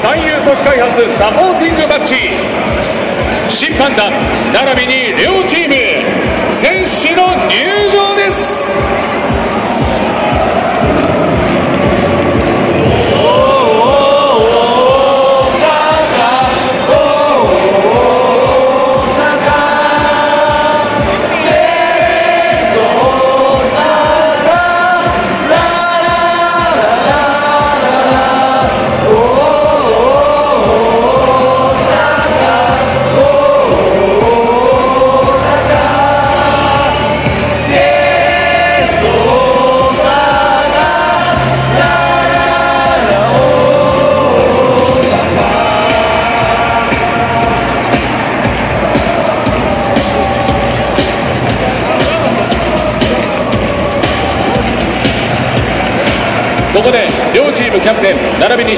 三遊都市開発サポーティングマッチ。審判団並びに両ここで両チームキャプテン並びに